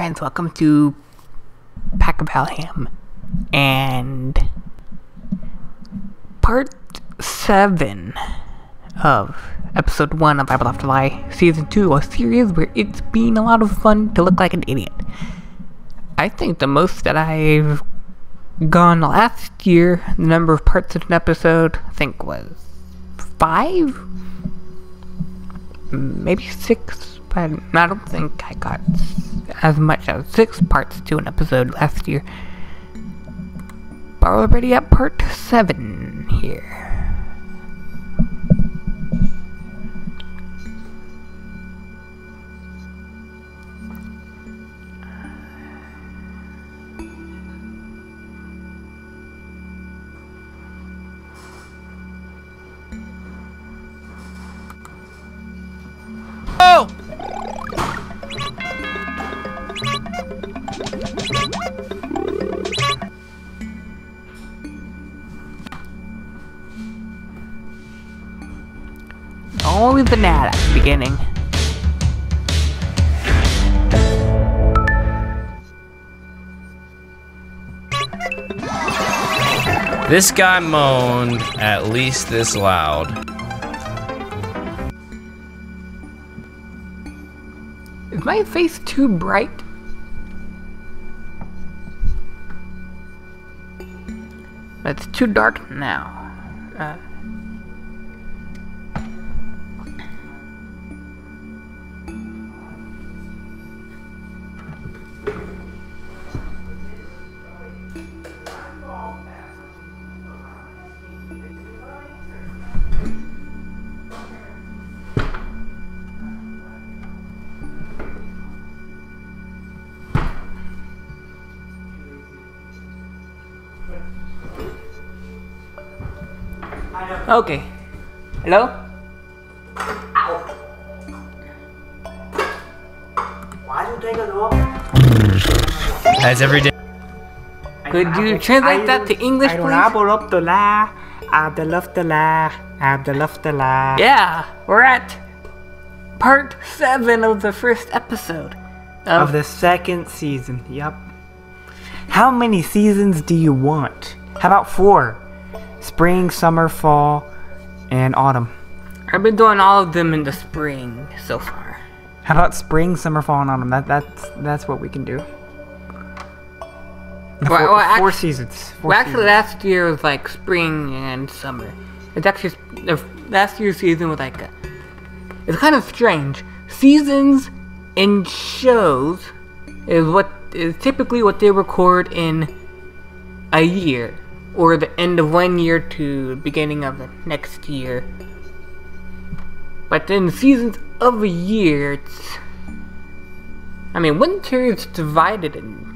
friends, welcome to Pacvalham and part 7 of episode 1 of Bible After Lie season 2, a series where it's been a lot of fun to look like an idiot. I think the most that I've gone last year, the number of parts in an episode, I think was 5? Maybe 6, but I don't think I got as much as 6 parts to an episode last year. But we're already at part 7 here. Oh! Always the ad at the beginning. This guy moaned at least this loud. Is my face too bright? It's too dark now. Uh, okay. Hello? Why do you take it off? As every day. Could you translate that to English, I don't please? have up the la. I the left the la. I the left the la. Yeah, we're at part seven of the first episode of, Of the second season. Yep. How many seasons do you want? How about four? Spring, summer, fall, and autumn. I've been doing all of them in the spring so far. How about spring, summer, fall, and autumn? That that's that's what we can do. Four, Well, well, four seasons. Four Well, actually, seasons. last year was like spring and summer. It's actually the last year's season was like a, it's kind of strange. Seasons in shows is what is typically what they record in a year, or the end of one year to the beginning of the next year. But then seasons of a year, it's I mean, winter is divided in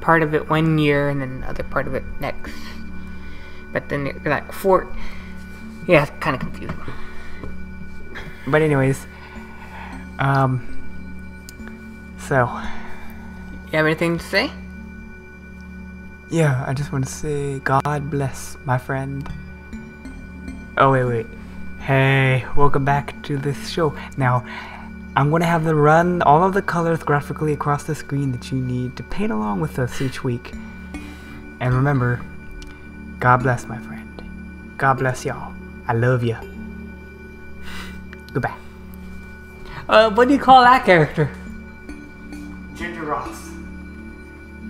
part of it one year and then the other part of it next. But then they're like four. Yeah, it's kind of confusing. But anyways, um, so You have anything to say? Yeah, I just want to say God bless my friend. Oh wait, wait. Hey, welcome back to this show. Now, I'm gonna have them run all of the colors graphically across the screen that you need to paint along with us each week. And remember, God bless my friend. God bless y'all. I love you. Goodbye. Uh, what do you call that character? Ginger Ross.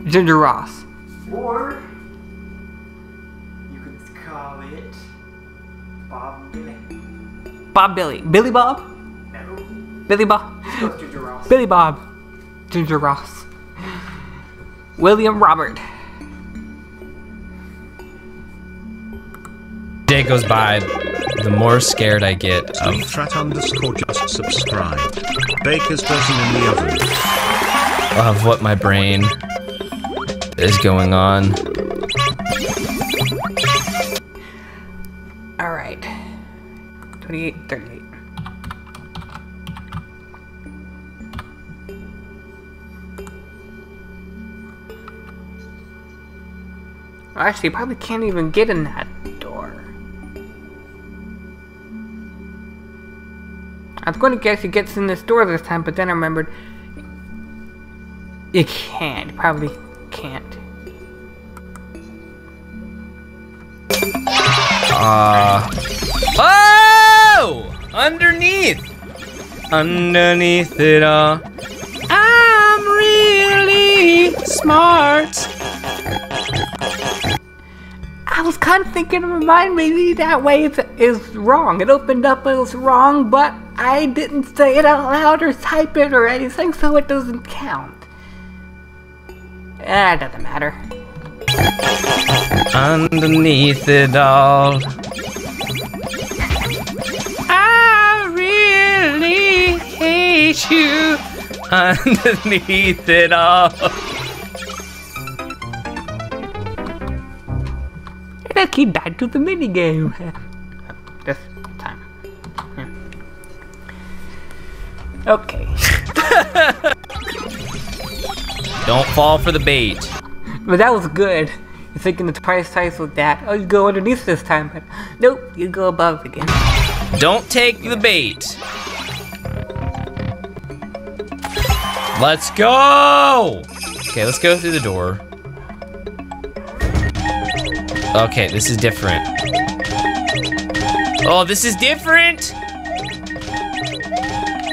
Ginger Ross. Or you could call it Bob Billy. Bob Billy. Billy Bob? No, Billy Bob? Ginger Ross. Billy Bob. Ginger Ross. William Robert. Day goes by, the more scared I get of Trat underscore just subscribed. Baker's dozen in the oven. of what my brain is going on. Alright. 28, 38. Actually, you probably can't even get in that door. I was going to guess he gets in this door this time, but then I remembered You can't. Probably Uh. Oh! Underneath! Underneath it all. I'm really smart. I was kind of thinking in my mind maybe that way is, is wrong. It opened up it was wrong, but I didn't say it out loud or type it or anything, so it doesn't count. Eh, it doesn't matter. Underneath it all. I really hate you. Underneath it all. Look, he died to the minigame. this time. Okay. Don't fall for the bait. But that was good. You're thinking the price ties with that. Oh, you go underneath this time, but nope, you go above again. Don't take the bait. Let's go! Okay, let's go through the door. Okay, this is different. Oh, this is different!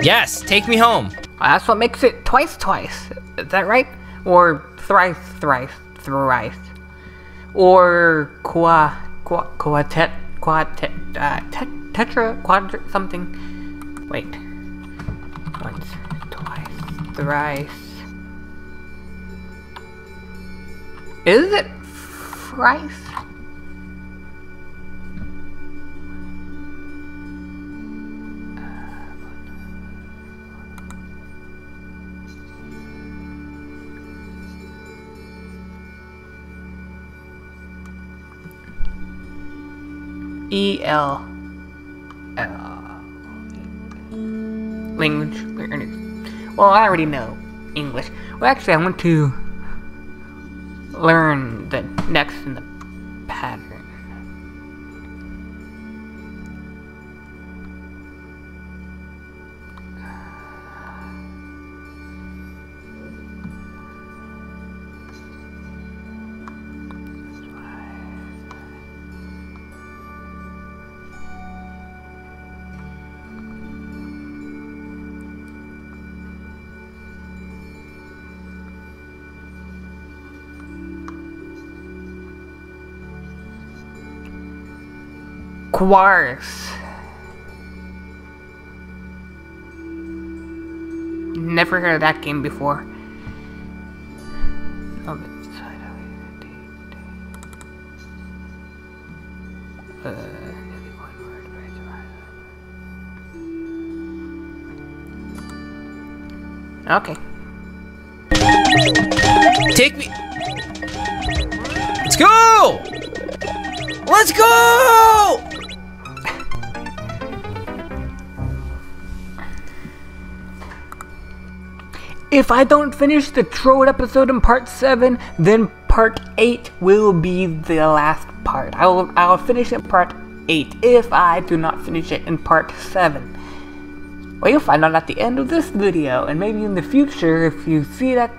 Yes, take me home. Well, that's what makes it twice twice. Is that right? Or thrice thrice thrice. Or qua qua quartet quartet uh, tet, tetra quadra something. Wait. Once, twice, thrice. Is it thrice? E L L language learning. Well, I already know English. Well, actually, I want to learn the next in the Quartz. Never heard of that game before. Uh. Okay. Take me. Let's go! Let's go! If I don't finish the Troad episode in part 7, then part 8 will be the last part. I will I'll finish it part 8 if I do not finish it in part 7. Well, you'll find out at the end of this video, and maybe in the future, if you see that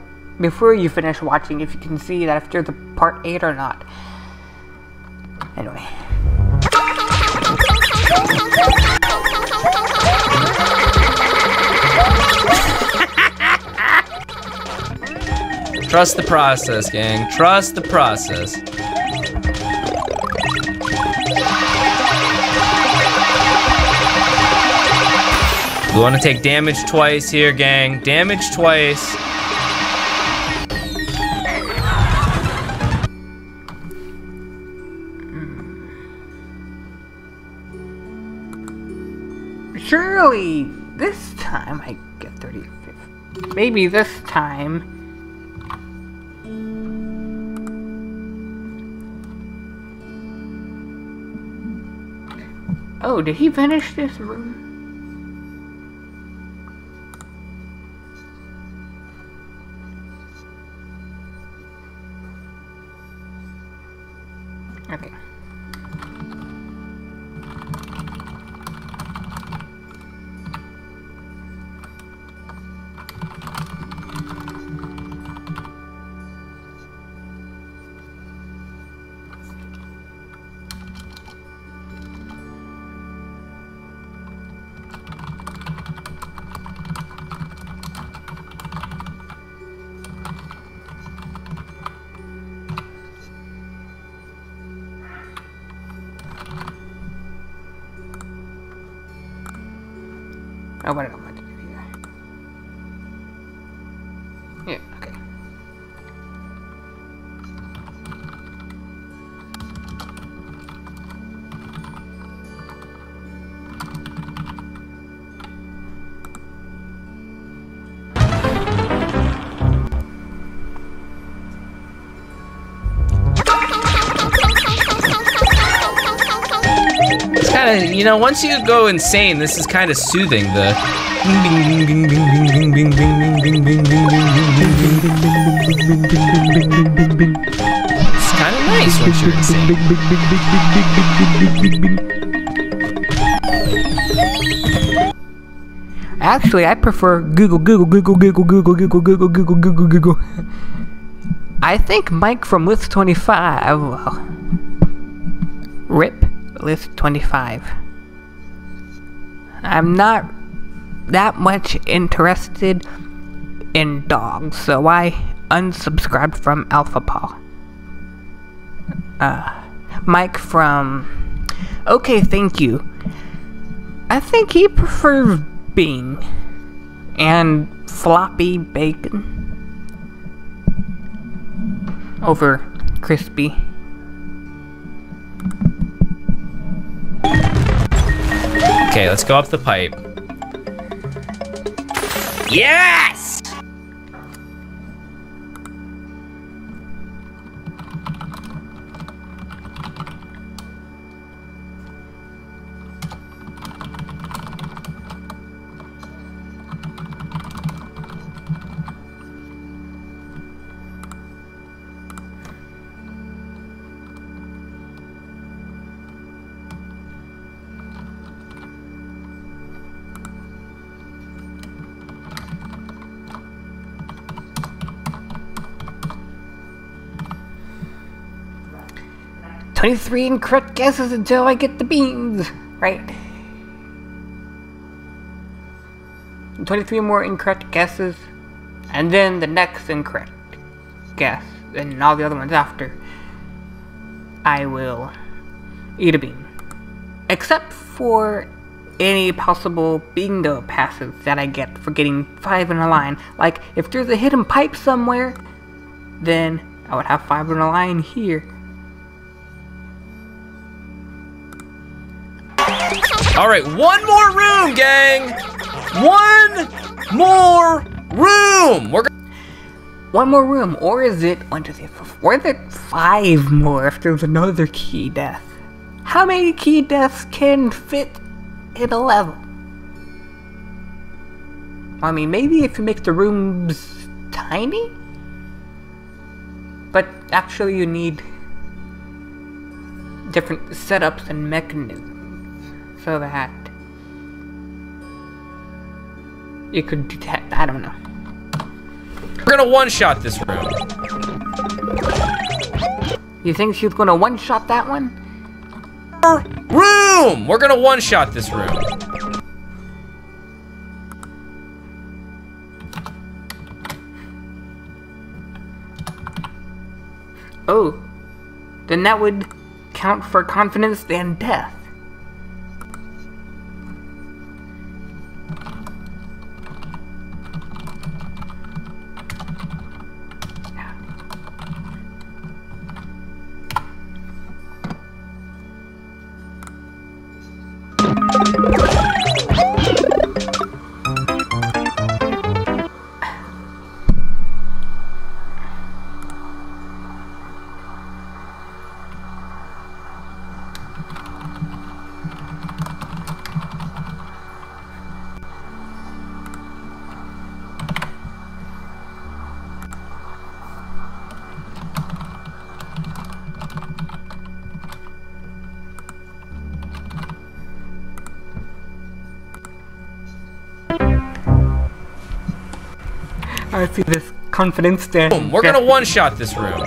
before you finish watching, if you can see that after the part 8 or not. Anyway. Trust the process, gang. Trust the process. We want to take damage twice here, gang. Damage twice. Surely this time I get 35. Maybe this time. Oh, did he finish this room? Okay. lo, bueno, kind of, you know, once you go insane, this is kind of soothing. The it's kind of nice once you're insane. Actually, I prefer Google, Google, Google, Google, Google, Google, Google, Google, Google, Google. I think Mike from List 25, RIP List 25. I'm not that much interested in dogs, so I unsubscribed from AlphaPaw. Uh, Mike from Okay, thank you. I think he prefers Bing and floppy bacon over crispy. Okay, let's go up the pipe. Yes! Twenty-three incorrect guesses until I get the beans right. Twenty-three more incorrect guesses, and then the next incorrect guess, and all the other ones after. I will eat a bean, except for any possible bingo passes that I get for getting five in a line. Like if there's a hidden pipe somewhere, then I would have five in a line here. All right, one more room, gang. One more room. We're One more room, or is it one, two, three, four, or is it five more if there's another key death? How many key deaths can fit in a level? I mean, maybe if you make the rooms tiny? But actually, you need different setups and mechanisms so that you could detect. I don't know. we're gonna one shot this room. You think she's gonna one shot that one? Room. We're gonna one shot this room. Oh, then that would count for confidence and death. I see this confidence Boom. We're gonna one shot this room.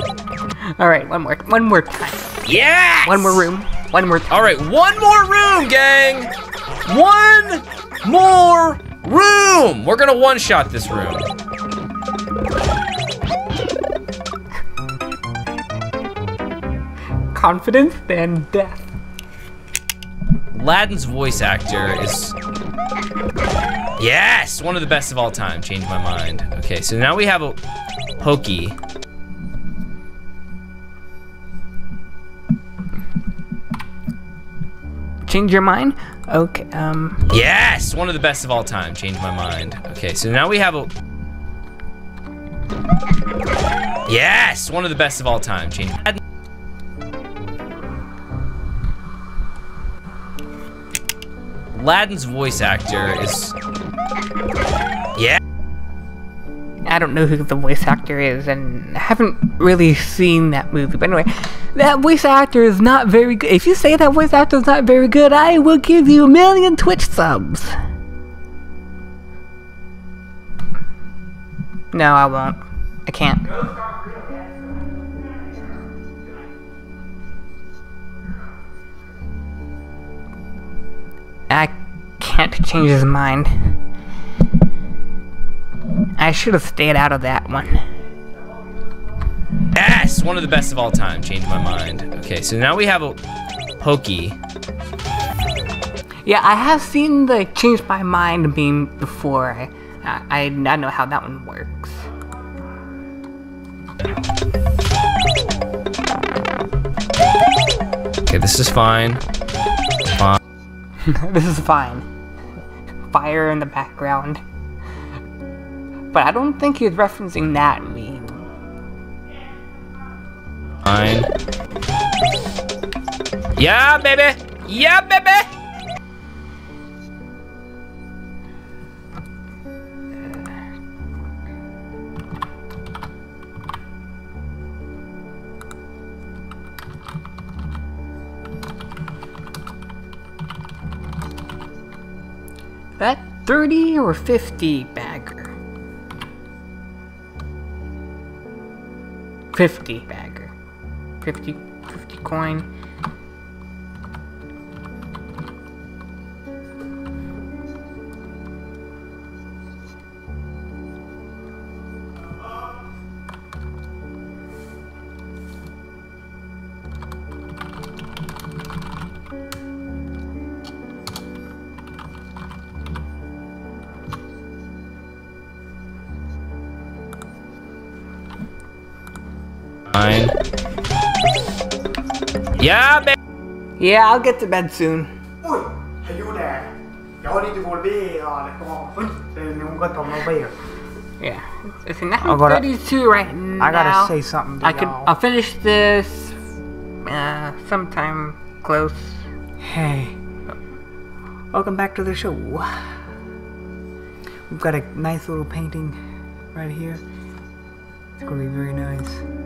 All right, one more, one more time, Yes. one more room, one more time. All right, one more room, gang. One more room. We're gonna one shot this room. Confidence and death. Aladdin's voice actor is Yes, one of the best of all time. Changed my mind. Okay, so now we have a Pokey. Change your mind? Okay, um. Yes, one of the best of all time. Changed my mind. Okay, so now we have a. Yes, one of the best of all time. Changed. Aladdin's voice actor is. Yeah. I don't know who the voice actor is, and I haven't really seen that movie. But anyway, that voice actor is not very good. If you say that voice actor is not very good, I will give you a million Twitch subs. No, I won't. I can't. I can't change his mind. I should have stayed out of that one. Yes, one of the best of all time. Changed my mind. Okay, so now we have a Pokey. Yeah, I have seen the change my mind meme before. I, I, I know how that one works. Okay, this is fine. Fine. this is fine. Fire in the background. But I don't think he's referencing that meme. Fine. Yeah, baby. Yeah, baby. That 30 or 50 bagger? 50 bagger. 50, 50 coin. Yeah, baby. Yeah, I'll get to bed soon. Ui, hej jo där. Jag lite vår be, ja, det kommer. Det är nog gott om. Yeah. It's now I gotta- 32 right now. I gotta say something to I could. I'll finish this uh, sometime close. Hey, welcome back to the show. We've got a nice little painting right here. It's gonna be very nice.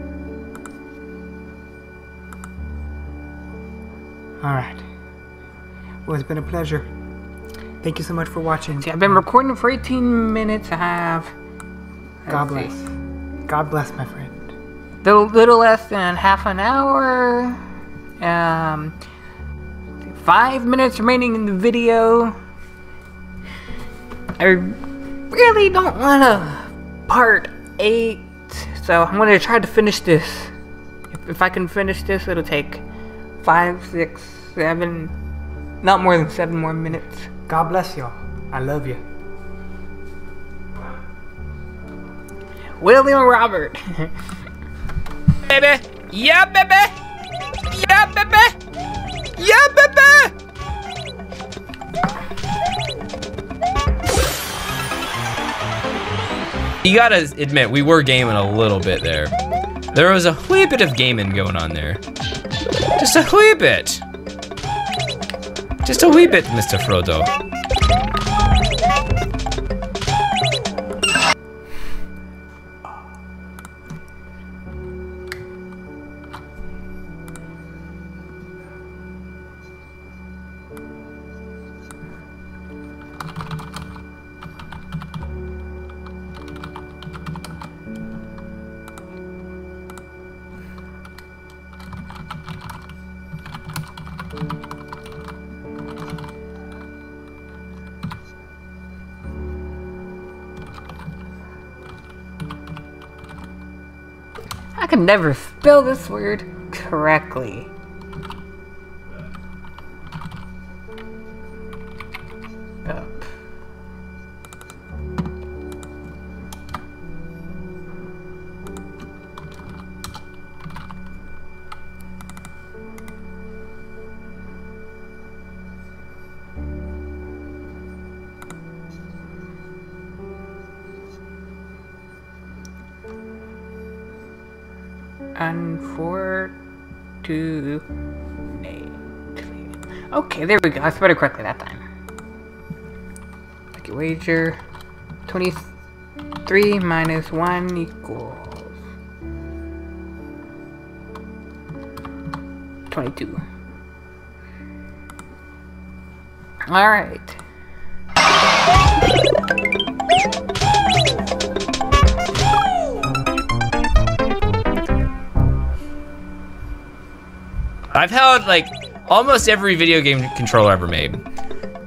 Alright. Well, it's been a pleasure. Thank you so much for watching. See, I've been recording for 18 minutes. I have. God bless. see, God bless, my friend. Little, little less than half an hour. Um, five minutes remaining in the video. I really don't want to part eight, so I'm gonna try to finish this. If, if I can finish this, it'll take five, six, seven, not more than seven more minutes. God bless y'all. I love you. William Robert. Baby. Yeah, baby. Yeah, baby. Yeah, baby. You gotta admit, we were gaming a little bit there. There was a wee bit of gaming going on there. Just a wee bit. Just a wee bit, Mr. Frodo. Never spell this word correctly. Unfortunately. Okay, there we go. I spelled it correctly that time. Lucky wager. 23 minus 1 equals 22. Alright. I've held like almost every video game controller ever made.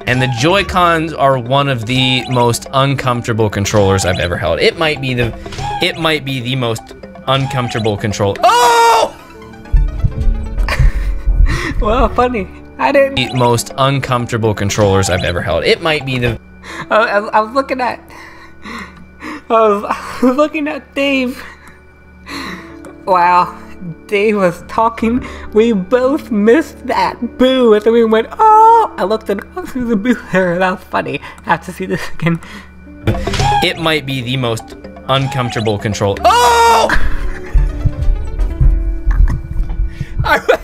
And the Joy-Cons are one of the most uncomfortable controllers I've ever held. It might be the it might be the most uncomfortable control. Oh! Well, funny. I didn't. The most uncomfortable controllers I've ever held. It might be the I, I, I was looking at. I was, I was looking at Dave. Wow, Dave was talking. We both missed that boo, and then we went, "Oh!" I looked at oh, there's a boo there. That was funny. I have to see this again. it might be the most uncomfortable control. Oh! I,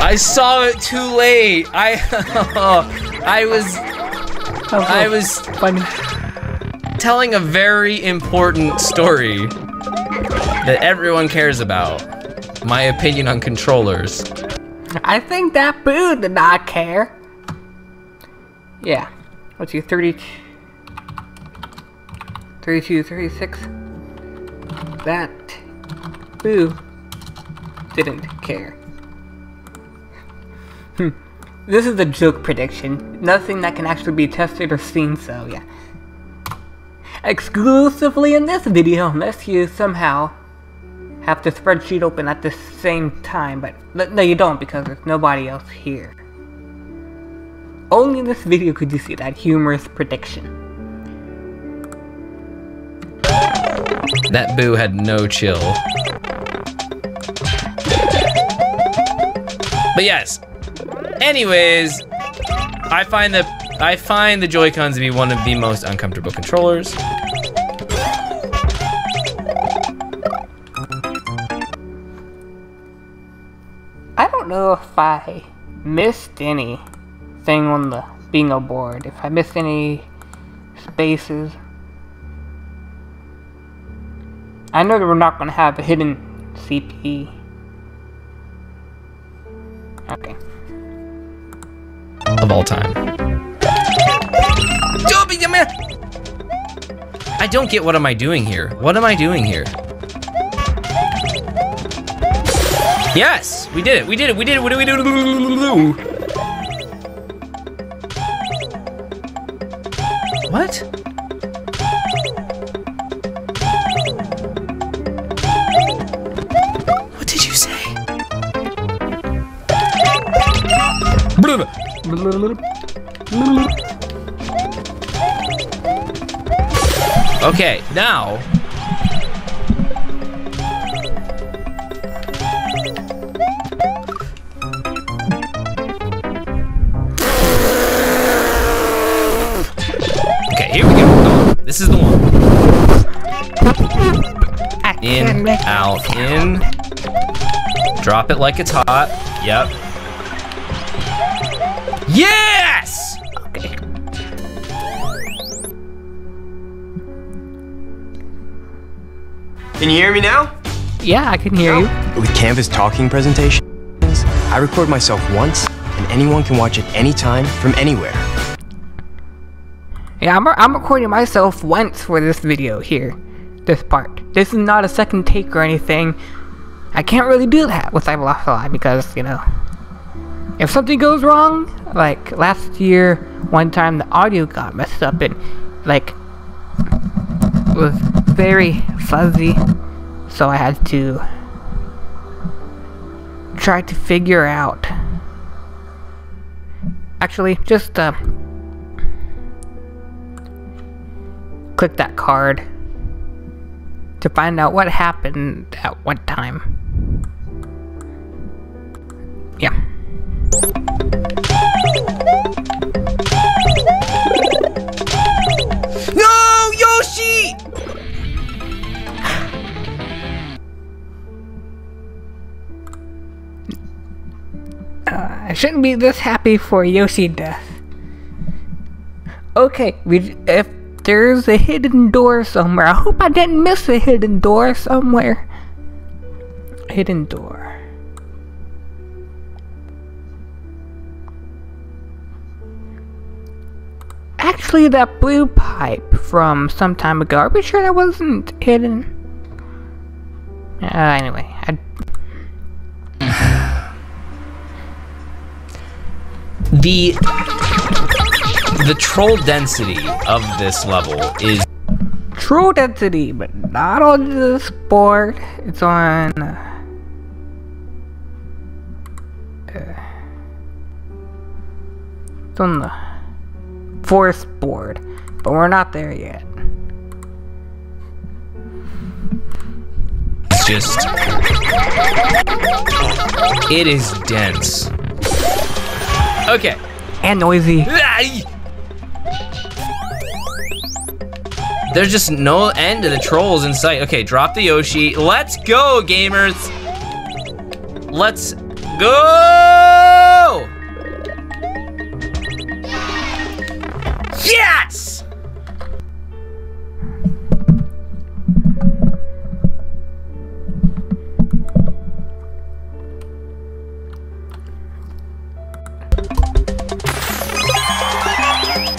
I saw it too late. I I was I was funny. Telling a very important story that everyone cares about. My opinion on controllers. I think that boo did not care. Yeah. What's your 30, 32, 36? That boo didn't care. Hmm. This is a joke prediction. Nothing that can actually be tested or seen, so yeah. Exclusively in this video, unless you somehow have the spreadsheet open at the same time, but no, you don't because there's nobody else here. Only in this video could you see that humorous prediction. That boo had no chill. But yes. Anyways, I find the I find the Joy-Cons to be one of the most uncomfortable controllers. I don't know if I missed anything on the bingo board. If I missed any spaces. I know that we're not going to have a hidden CP. Okay. of all time. I don't get what am I doing here? What am I doing here? Yes, we did it. We did it. We did it. What do we do? What? What did you say? Okay, now. Okay, here we go. This is the one. In, out, in. Drop it like it's hot. Yep. Yes! Can you hear me now? Yeah, I can hear you. With Canva's talking presentations, I record myself once, and anyone can watch it anytime from anywhere. Yeah, I'm, I'm recording myself once for this video here. This part. This is not a second take or anything. I can't really do that with Cyberloft Live because, you know, if something goes wrong, like last year, one time the audio got messed up and, like, was very fuzzy, so I had to try to figure out. Actually, just, uh, click that card to find out what happened at what time. Yeah. Shouldn't be this happy for Yoshi death. Okay, we if there's a hidden door somewhere. I hope I didn't miss a hidden door somewhere. Hidden door. Actually, that blue pipe from some time ago. Are we sure that wasn't hidden? Uh, anyway, The the troll density of this level is True density, but not on this board. It's on. Uh, it's on the fourth board, but we're not there yet. It's just it is dense. Okay. And noisy. There's just no end to the trolls in sight. Okay, drop the Yoshi. Let's go, gamers. Let's go!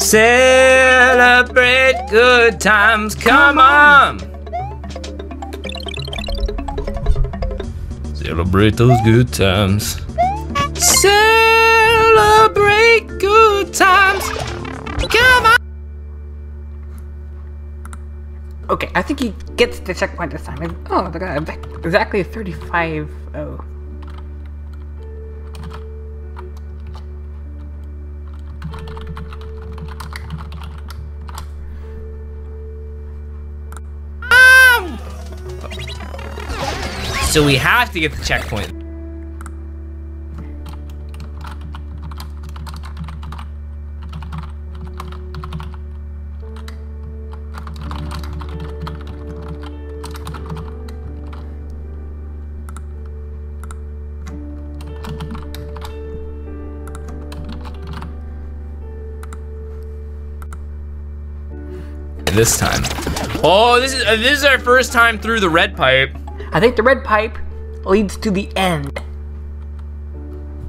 Celebrate good times, come on! Celebrate those good times. Celebrate good times, come on! Okay, I think he gets the checkpoint this time. Oh. Exactly 35. Oh. So we have to get the checkpoint. This time. Oh, this is uh, this is our first time through the red pipe. I think the red pipe leads to the end.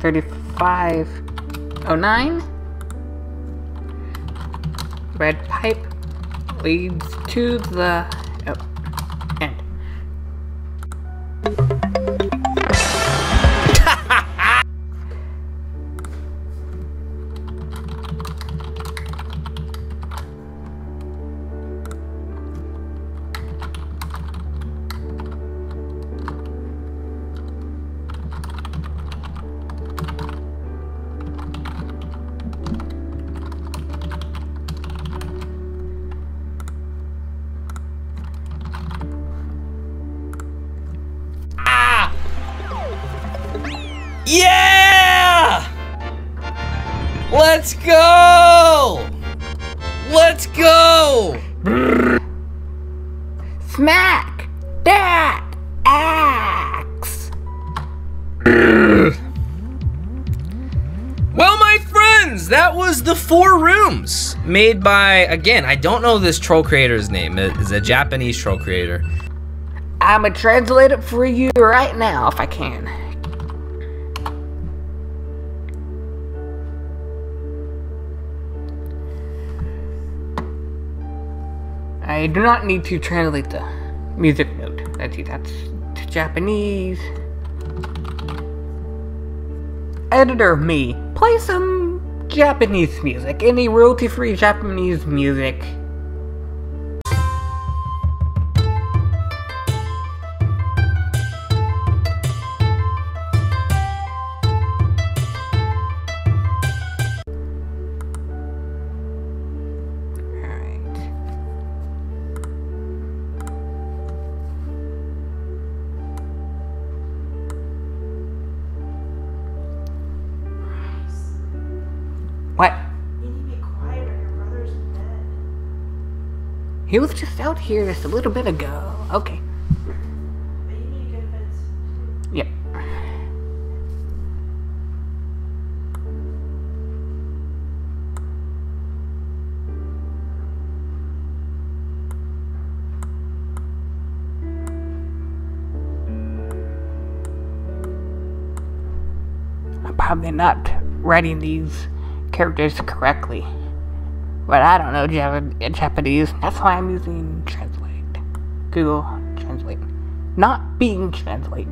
3509. Red pipe leads to the go! Let's go! Smack that axe. Well, my friends, that was the four rooms made by, again, I don't know this troll creator's name. It's a Japanese troll creator. I'ma translate it for you right now if I can. I do not need to translate the music note. That's that's to Japanese. Editor me, play some Japanese music. Any royalty-free Japanese music. He was just out here just a little bit ago. Okay. Yep. Probably not writing these characters correctly. But I don't know Jap- Japanese. That's why I'm using Translate. Google Translate. Not Bing Translate.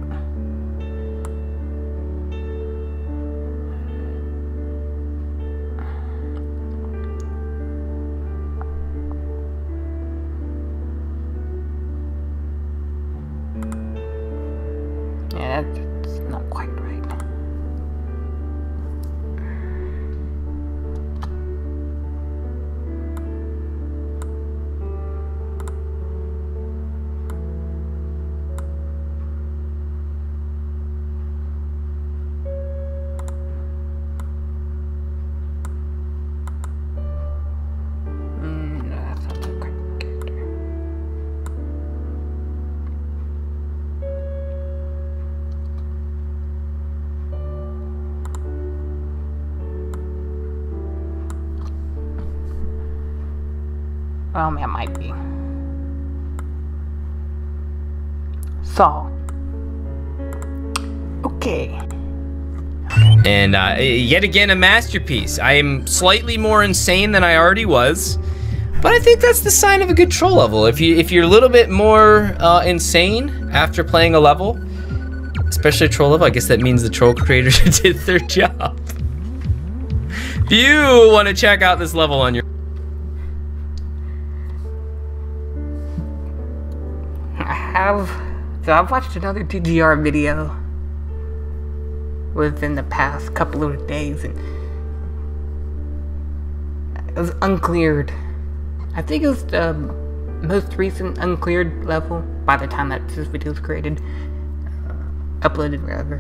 Um, it might be. So, Okay. And uh, yet again, a masterpiece. I am slightly more insane than I already was, but I think that's the sign of a good troll level. If you if you're a little bit more uh, insane after playing a level, especially a troll level, I guess that means the troll creators did their job. If you want to check out this level on your have. So I've watched another DGR video within the past couple of days, and it was uncleared. I think it was the most recent uncleared level by the time that this video was created, uh, uploaded rather.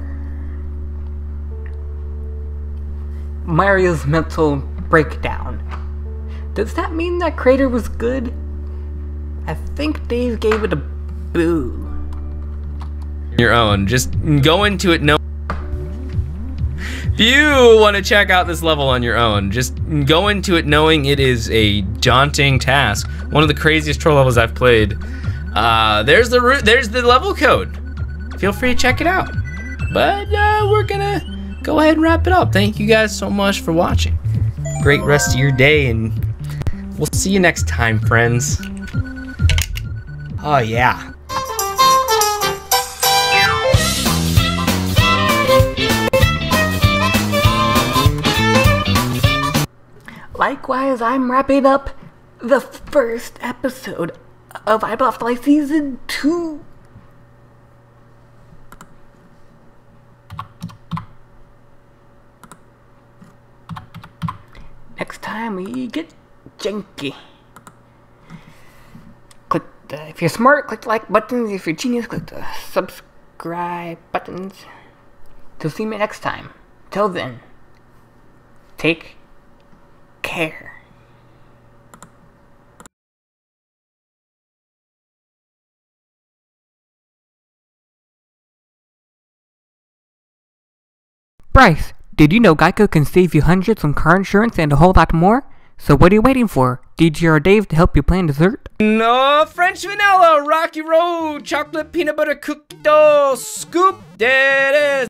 Mario's mental breakdown. Does that mean that creator was good? I think Dave gave it a boo. your own. Just go into it no. If you want to check out this level on your own, just go into it knowing it is a daunting task. One of the craziest troll levels I've played. Uh, there's the root. There's the level code. Feel free to check it out. But uh, we're gonna go ahead and wrap it up. Thank you guys so much for watching. Great rest of your day, and we'll see you next time, friends. Oh yeah. Likewise, I'm wrapping up the first episode of I Fly Season 2. Next time we get janky. Click the, if you're smart, click the like buttons. If you're genius, click the subscribe buttons. To see me next time. Till then, take care. Bryce, did you know Geico can save you hundreds on car insurance and a whole lot more? So what are you waiting for? DGR Dave to help you plan dessert? No French vanilla, Rocky Road, chocolate peanut butter cookie dough, scoop. There it is.